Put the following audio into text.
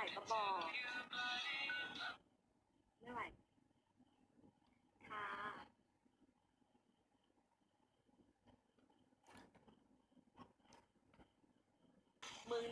ไหวกระบอกไม่ไหวค่ะมึง